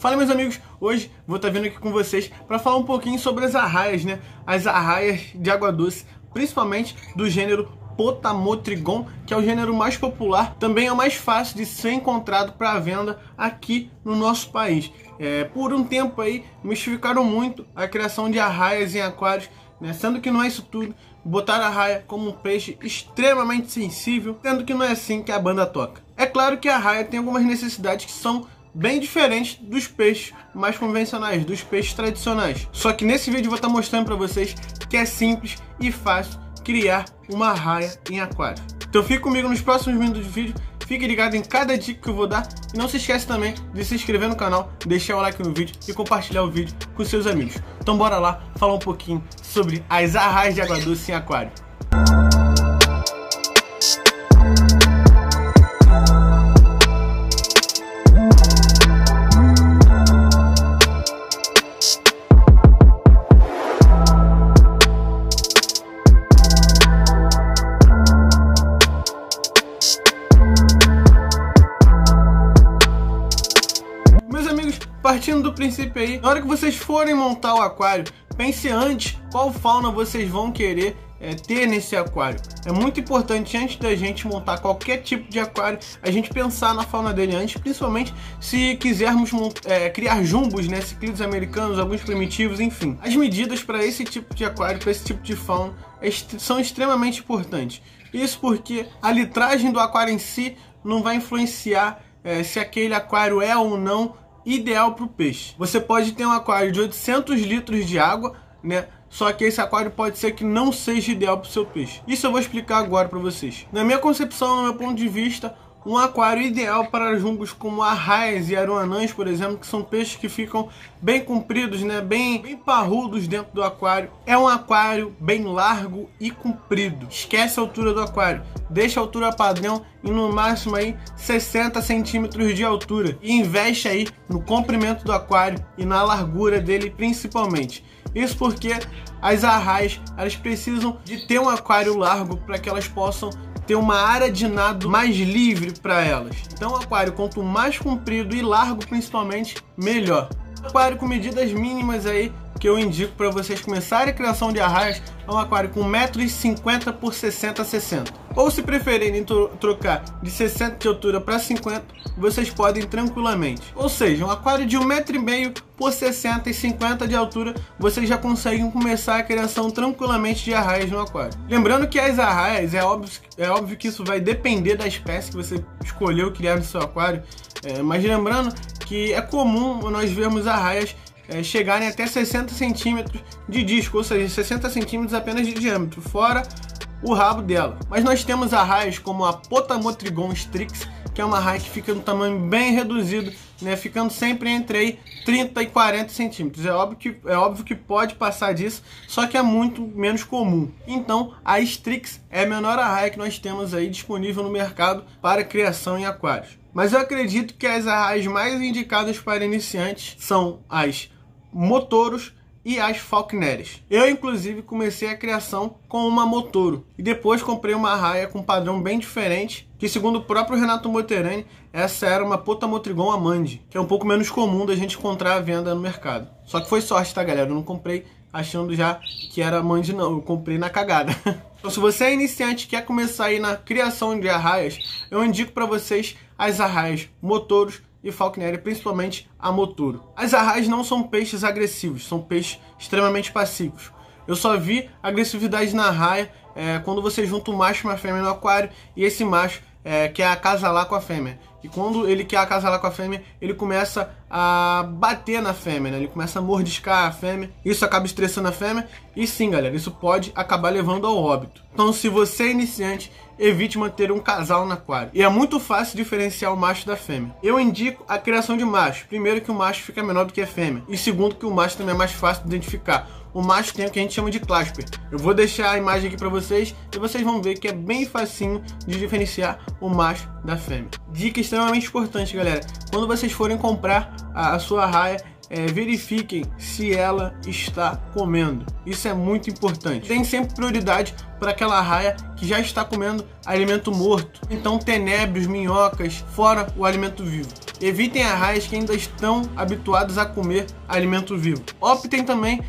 Fala meus amigos, hoje vou estar vindo aqui com vocês para falar um pouquinho sobre as arraias, né? As arraias de água doce, principalmente do gênero Potamotrigon, que é o gênero mais popular, também é o mais fácil de ser encontrado para venda aqui no nosso país. É, por um tempo aí, mistificaram muito a criação de arraias em aquários, né? sendo que não é isso tudo, botar a raia como um peixe extremamente sensível, sendo que não é assim que a banda toca. É claro que a raia tem algumas necessidades que são bem diferente dos peixes mais convencionais, dos peixes tradicionais. Só que nesse vídeo eu vou estar mostrando para vocês que é simples e fácil criar uma raia em aquário. Então fique comigo nos próximos minutos de vídeo, fique ligado em cada dica que eu vou dar e não se esquece também de se inscrever no canal, deixar o like no vídeo e compartilhar o vídeo com seus amigos. Então bora lá falar um pouquinho sobre as arraias de água doce em aquário. Na hora que vocês forem montar o aquário, pense antes qual fauna vocês vão querer é, ter nesse aquário. É muito importante antes da gente montar qualquer tipo de aquário, a gente pensar na fauna dele antes, principalmente se quisermos é, criar jumbos, né, ciclidos americanos, alguns primitivos, enfim. As medidas para esse tipo de aquário, para esse tipo de fauna, são extremamente importantes. Isso porque a litragem do aquário em si não vai influenciar é, se aquele aquário é ou não ideal para o peixe. Você pode ter um aquário de 800 litros de água, né? Só que esse aquário pode ser que não seja ideal para o seu peixe. Isso eu vou explicar agora para vocês. Na minha concepção, no meu ponto de vista, um aquário ideal para jumbos como arraias e aruanãs, por exemplo, que são peixes que ficam bem compridos, né, bem, bem parrudos dentro do aquário. É um aquário bem largo e comprido. Esquece a altura do aquário, deixa a altura padrão e no máximo aí 60 centímetros de altura e investe aí no comprimento do aquário e na largura dele principalmente. Isso porque as arraias elas precisam de ter um aquário largo para que elas possam ter uma área de nado mais livre para elas. Então, o aquário, quanto mais comprido e largo, principalmente, melhor. Aquário com medidas mínimas aí que eu indico para vocês começarem a criação de arraias é um aquário com 1,50m por 60 60. Ou se preferirem trocar de 60 de altura para 50, vocês podem tranquilamente. Ou seja, um aquário de 1,5m por 60 e 50 de altura, vocês já conseguem começar a criação tranquilamente de arraias no aquário. Lembrando que as arraias, é óbvio, é óbvio que isso vai depender da espécie que você escolheu criar no seu aquário, é, mas lembrando que é comum nós vermos arraias é, chegarem até 60 centímetros de disco, ou seja, 60 centímetros apenas de diâmetro, fora o rabo dela. Mas nós temos arraias como a Potamotrigon strix, que é uma raia que fica no tamanho bem reduzido, né, ficando sempre entre aí 30 e 40 centímetros. É óbvio, que, é óbvio que pode passar disso, só que é muito menos comum. Então, a Strix é a menor arraia que nós temos aí disponível no mercado para criação em aquários. Mas eu acredito que as arraias mais indicadas para iniciantes são as Motoros e as Falkneres. Eu, inclusive, comecei a criação com uma Motoro e depois comprei uma raia com padrão bem diferente, que segundo o próprio Renato Moterani, essa era uma Potamotrigon Amandi, que é um pouco menos comum da gente encontrar à venda no mercado. Só que foi sorte, tá, galera? Eu não comprei achando já que era Amandi, não. Eu comprei na cagada. Então, se você é iniciante e quer começar aí na criação de arraias, eu indico para vocês as arraias Motoros e Falkner, principalmente a Motoro. As arraias não são peixes agressivos, são peixes extremamente passivos. Eu só vi agressividade na arraia é, quando você junta um macho e uma fêmea no aquário e esse macho é, quer acasalar com a fêmea. E quando ele quer acasalar com a fêmea, ele começa a bater na fêmea, né? ele começa a mordiscar a fêmea. Isso acaba estressando a fêmea. E sim, galera, isso pode acabar levando ao óbito. Então, se você é iniciante, evite manter um casal no aquário. E é muito fácil diferenciar o macho da fêmea. Eu indico a criação de macho. Primeiro, que o macho fica menor do que a fêmea. E segundo, que o macho também é mais fácil de identificar o macho tem o que a gente chama de clasper. Eu vou deixar a imagem aqui para vocês e vocês vão ver que é bem facinho de diferenciar o macho da fêmea. Dica extremamente importante, galera. Quando vocês forem comprar a, a sua raia, é, verifiquem se ela está comendo. Isso é muito importante. Tem sempre prioridade para aquela raia que já está comendo alimento morto. Então, tenébrios, minhocas, fora o alimento vivo. evitem arraias que ainda estão habituados a comer alimento vivo. Optem também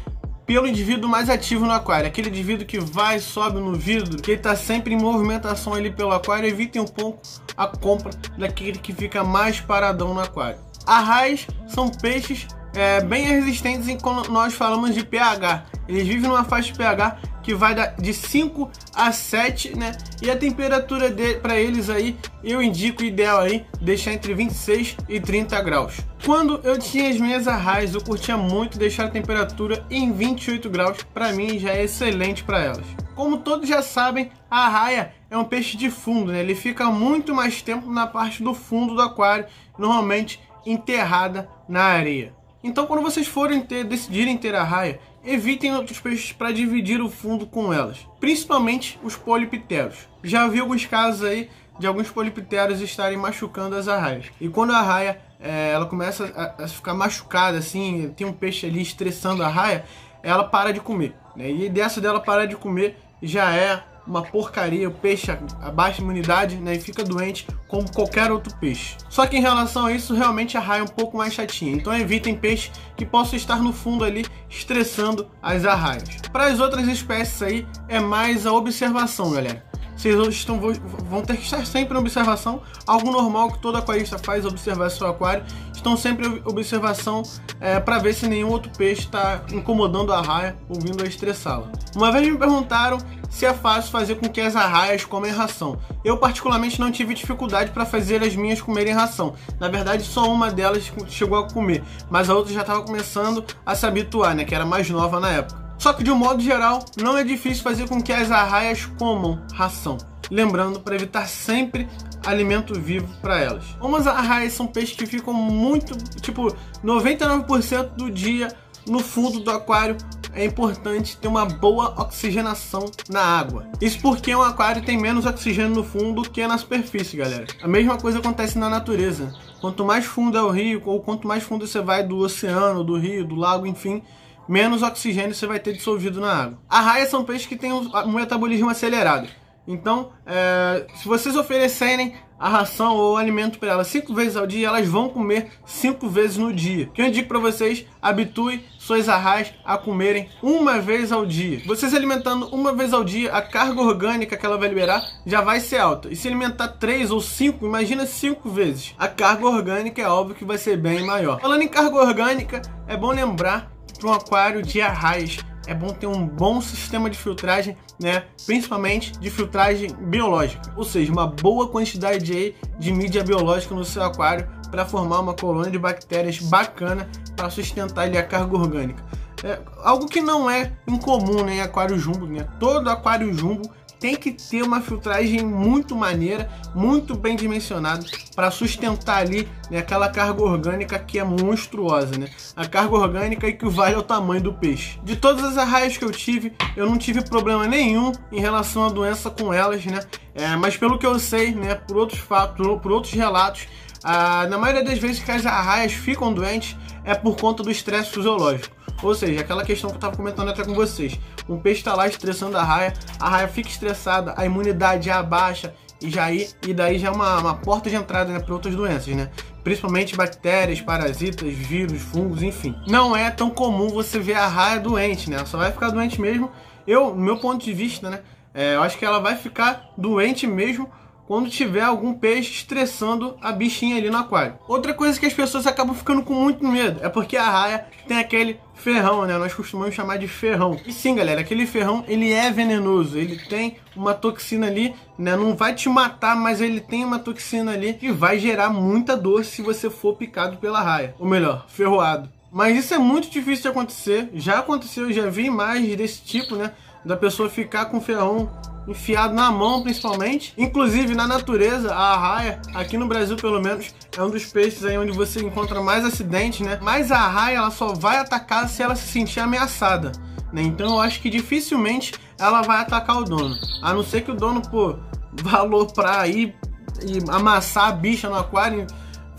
pelo indivíduo mais ativo no aquário, aquele indivíduo que vai, sobe no vidro, que está sempre em movimentação ali pelo aquário, evitem um pouco a compra daquele que fica mais paradão no aquário. Arraias são peixes é, bem resistentes quando nós falamos de pH. Eles vivem numa faixa de pH que vai de 5 a 7, né? E a temperatura para eles aí, eu indico ideal aí deixar entre 26 e 30 graus. Quando eu tinha as minhas arraias, eu curtia muito deixar a temperatura em 28 graus, para mim já é excelente para elas. Como todos já sabem, a arraia é um peixe de fundo, né? Ele fica muito mais tempo na parte do fundo do aquário, normalmente enterrada na areia. Então, quando vocês forem ter, decidirem ter arraia, evitem outros peixes para dividir o fundo com elas, principalmente os polipteros. Já vi alguns casos aí de alguns polipteros estarem machucando as arraias. E quando a arraia é, ela começa a, a, ficar machucada, assim, tem um peixe ali estressando a arraia, ela para de comer. Né? E dessa dela parar de comer já é uma porcaria, o peixe abaixa a imunidade né, e fica doente como qualquer outro peixe. Só que em relação a isso, realmente a raia é um pouco mais chatinha. Então evitem peixes que possam estar no fundo ali estressando as arraias. Para as outras espécies aí, é mais a observação, galera. Vocês estão, vão ter que estar sempre em observação, algo normal que todo aquarista faz, observar seu aquário. Estão sempre em observação é, para ver se nenhum outro peixe está incomodando a raia ou vindo a estressá-la. Uma vez me perguntaram se é fácil fazer com que as arraias comem ração. Eu particularmente não tive dificuldade para fazer as minhas comerem ração. Na verdade, só uma delas chegou a comer, mas a outra já estava começando a se habituar, né, que era mais nova na época. Só que de um modo geral, não é difícil fazer com que as arraias comam ração. Lembrando para evitar sempre alimento vivo para elas. Como as arraias são peixes que ficam muito, tipo, 99% do dia no fundo do aquário, é importante ter uma boa oxigenação na água. Isso porque um aquário tem menos oxigênio no fundo que na superfície, galera. A mesma coisa acontece na natureza. Quanto mais fundo é o rio, ou quanto mais fundo você vai do oceano, do rio, do lago, enfim, menos oxigênio você vai ter dissolvido na água. Arraias são peixes que têm um metabolismo acelerado. Então, é, se vocês oferecerem a ração ou alimento para elas cinco vezes ao dia, elas vão comer cinco vezes no dia. Que eu indico para vocês, habitue suas arraias a comerem uma vez ao dia. Vocês alimentando uma vez ao dia, a carga orgânica que ela vai liberar já vai ser alta. E se alimentar três ou cinco, imagina cinco vezes. A carga orgânica é óbvio que vai ser bem maior. Falando em carga orgânica, é bom lembrar para um aquário de arraias é bom ter um bom sistema de filtragem, né? Principalmente de filtragem biológica, ou seja, uma boa quantidade de mídia biológica no seu aquário para formar uma colônia de bactérias bacana para sustentar ali, a carga orgânica. É algo que não é incomum né, em aquário jumbo, né? Todo aquário jumbo tem que ter uma filtragem muito maneira, muito bem dimensionada para sustentar ali né, aquela carga orgânica que é monstruosa, né? A carga orgânica equivale ao tamanho do peixe. De todas as arraias que eu tive, eu não tive problema nenhum em relação à doença com elas, né? É, mas pelo que eu sei, né, por outros fatos, por outros relatos, ah, na maioria das vezes que as arraias ficam doentes é por conta do estresse fisiológico. Ou seja, aquela questão que eu estava comentando até com vocês. Um peixe está lá estressando a raia, a raia fica estressada, a imunidade abaixa e, já, e daí já é uma, uma porta de entrada né, para outras doenças, né? Principalmente bactérias, parasitas, vírus, fungos, enfim. Não é tão comum você ver a raia doente, né? Ela só vai ficar doente mesmo. Eu, no meu ponto de vista, né? É, eu acho que ela vai ficar doente mesmo quando tiver algum peixe estressando a bichinha ali no aquário. Outra coisa que as pessoas acabam ficando com muito medo é porque a raia tem aquele ferrão, né? Nós costumamos chamar de ferrão. E sim, galera, aquele ferrão ele é venenoso, ele tem uma toxina ali, né? Não vai te matar, mas ele tem uma toxina ali que vai gerar muita dor se você for picado pela raia, ou melhor, ferroado. Mas isso é muito difícil de acontecer. Já aconteceu, já vi imagens desse tipo, né? Da pessoa ficar com ferrão enfiado na mão principalmente. Inclusive na natureza, a arraia, aqui no Brasil pelo menos, é um dos peixes aí onde você encontra mais acidentes, né? Mas a arraia ela só vai atacar se ela se sentir ameaçada. Né? Então eu acho que dificilmente ela vai atacar o dono. A não ser que o dono, pô, valor pra ir e amassar a bicha no aquário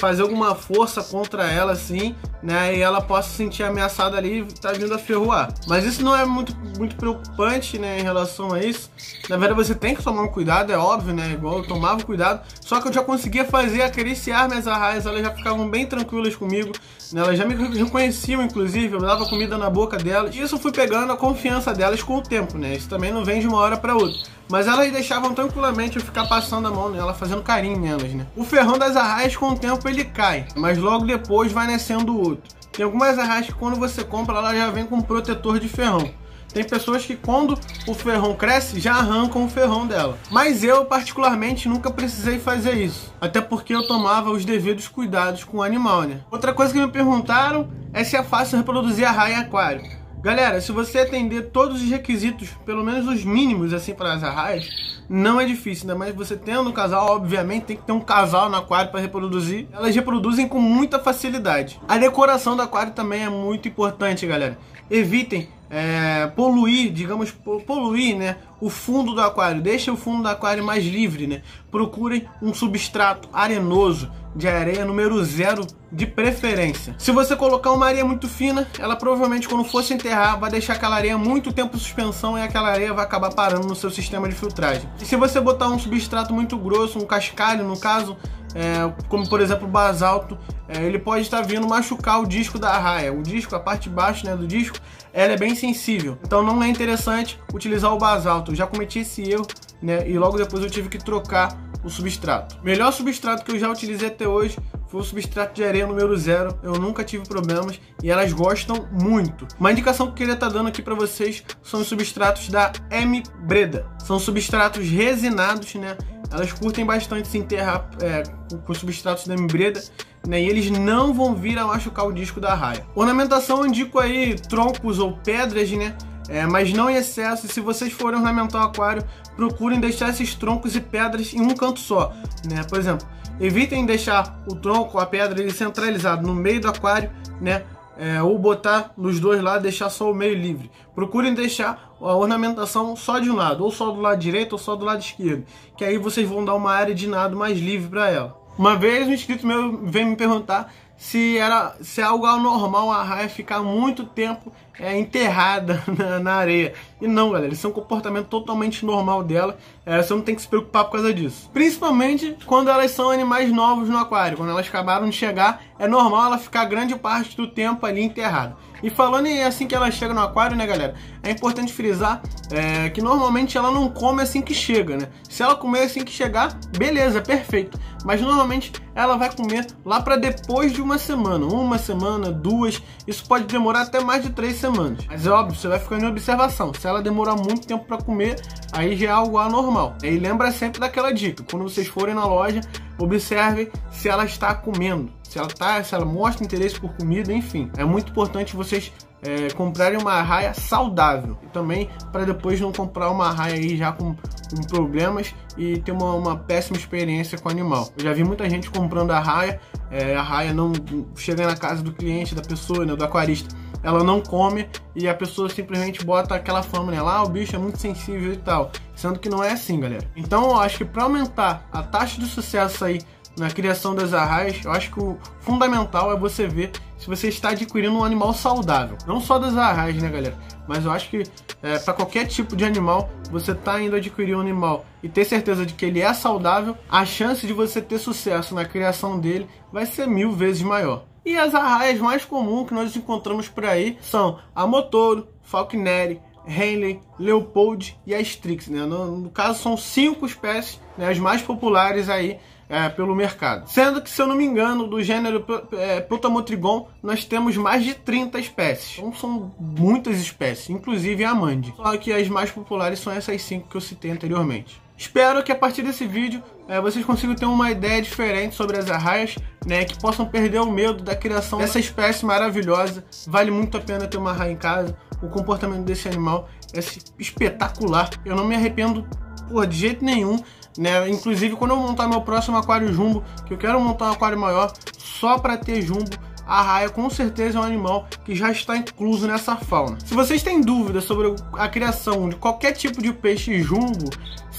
fazer alguma força contra ela, assim, né? E ela possa se sentir ameaçada ali e tá vindo a ferroar. Mas isso não é muito, muito preocupante, né, em relação a isso. Na verdade, você tem que tomar um cuidado, é óbvio, né? Igual eu tomava cuidado. Só que eu já conseguia fazer acariciar minhas arraias, elas já ficavam bem tranquilas comigo. Né? Elas já me reconheciam, inclusive, eu dava comida na boca delas. E isso fui pegando a confiança delas com o tempo, né? Isso também não vem de uma hora para outra. Mas elas deixavam tranquilamente eu ficar passando a mão nela, fazendo carinho nelas, né? O ferrão das arraias, com o tempo, ele cai. Mas logo depois vai nascendo outro. Tem algumas arraias que quando você compra, ela já vem com protetor de ferrão. Tem pessoas que quando o ferrão cresce, já arrancam o ferrão dela. Mas eu, particularmente, nunca precisei fazer isso. Até porque eu tomava os devidos cuidados com o animal, né? Outra coisa que me perguntaram é se é fácil reproduzir a raia em aquário. Galera, se você atender todos os requisitos, pelo menos os mínimos, assim, para as arraias, não é difícil, ainda mais você tendo um casal, obviamente, tem que ter um casal no aquário para reproduzir. Elas reproduzem com muita facilidade. A decoração do aquário também é muito importante, galera. Evitem é, poluir, digamos, poluir, né, o fundo do aquário. Deixe o fundo do aquário mais livre, né? Procurem um substrato arenoso de areia número zero de preferência. Se você colocar uma areia muito fina, ela provavelmente quando for se enterrar vai deixar aquela areia muito tempo em suspensão e aquela areia vai acabar parando no seu sistema de filtragem. E se você botar um substrato muito grosso, um cascalho no caso, é, como por exemplo basalto, é, ele pode estar vindo machucar o disco da raia. O disco, a parte de baixo né, do disco, ela é bem sensível. Então não é interessante utilizar o basalto. Eu já cometi esse erro né, e logo depois eu tive que trocar o substrato. Melhor substrato que eu já utilizei até hoje foi o substrato de areia número zero. Eu nunca tive problemas e elas gostam muito. Uma indicação que eu queria estar dando aqui para vocês são os substratos da M Breda. São substratos resinados, né? Elas curtem bastante se enterrar é, com substratos da M Breda. Né, e eles não vão vir a machucar o disco da raia. Ornamentação eu indico aí troncos ou pedras, né? É, mas não em excesso. Se vocês forem ornamentar o aquário, procurem deixar esses troncos e pedras em um canto só. Né? Por exemplo, evitem deixar o tronco, a pedra, ele centralizado no meio do aquário, né? É, ou botar nos dois lados, deixar só o meio livre. Procurem deixar a ornamentação só de um lado, ou só do lado direito ou só do lado esquerdo, que aí vocês vão dar uma área de nado mais livre para ela. Uma vez um inscrito meu veio me perguntar se era se é algo normal a raia ficar muito tempo é, enterrada na, na, areia. E não, galera, isso é um comportamento totalmente normal dela. É, você não tem que se preocupar por causa disso. Principalmente quando elas são animais novos no aquário. Quando elas acabaram de chegar, é normal ela ficar grande parte do tempo ali enterrada. E falando em assim que ela chega no aquário, né, galera? É importante frisar é, que normalmente ela não come assim que chega, né? Se ela comer assim que chegar, beleza, perfeito. Mas normalmente ela vai comer lá para depois de uma semana, uma semana, duas. Isso pode demorar até mais de três semanas. Mas é óbvio, você vai ficando em observação. Se ela demorar muito tempo para comer, aí já é algo anormal. E lembra sempre daquela dica: quando vocês forem na loja, observem se ela está comendo se ela tá, se ela mostra interesse por comida, enfim. É muito importante vocês é, comprarem uma raia saudável. E também para depois não comprar uma raia aí já com, com problemas e ter uma, uma, péssima experiência com o animal. Eu já vi muita gente comprando a raia, é, a raia não chega na casa do cliente, da pessoa, né, do aquarista. Ela não come e a pessoa simplesmente bota aquela fama nela, ah, o bicho é muito sensível e tal. Sendo que não é assim, galera. Então eu acho que para aumentar a taxa de sucesso aí na criação das arraias, eu acho que o fundamental é você ver se você está adquirindo um animal saudável. Não só das arraias, né, galera? Mas eu acho que é, para qualquer tipo de animal, você está indo adquirir um animal e ter certeza de que ele é saudável, a chance de você ter sucesso na criação dele vai ser mil vezes maior. E as arraias mais comuns que nós encontramos por aí são a Motoro, Falconeri, Henley, Leopold e a Strix. Né? No, no, caso, são cinco espécies, né, as mais populares aí é, pelo mercado. Sendo que, se eu não me engano, do gênero é, Putamotrigon, nós temos mais de 30 espécies. Então são muitas espécies, inclusive a Amande. Só que as mais populares são essas cinco que eu citei anteriormente. Espero que a partir desse vídeo é, vocês consigam ter uma ideia diferente sobre as arraias, né, que possam perder o medo da criação dessa espécie maravilhosa. Vale muito a pena ter uma arraia em casa. O comportamento desse animal é espetacular. Eu não me arrependo por de jeito nenhum né? Inclusive, quando eu montar meu próximo aquário jumbo, que eu quero montar um aquário maior só para ter jumbo, a raia com certeza é um animal que já está incluso nessa fauna. Se vocês têm dúvidas sobre a criação de qualquer tipo de peixe jumbo,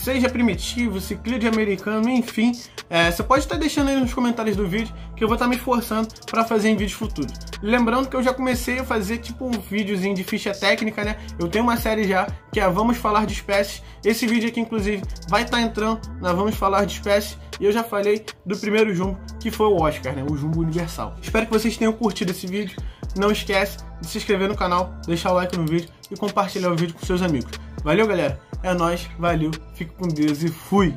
seja primitivo, ciclídeo americano, enfim, é, você pode estar deixando aí nos comentários do vídeo que eu vou estar me esforçando para fazer em vídeos futuros. Lembrando que eu já comecei a fazer tipo um videozinho de ficha técnica, né? Eu tenho uma série já que é Vamos Falar de Espécies. Esse vídeo aqui, inclusive, vai estar entrando na Vamos Falar de Espécies. E eu já falei do primeiro jumbo, que foi o Oscar, né? O jumbo universal. Espero que vocês tenham curtido esse vídeo. Não esquece de se inscrever no canal, deixar o like no vídeo e compartilhar o vídeo com seus amigos. Valeu, galera! É nóis, valeu, fique com Deus e fui!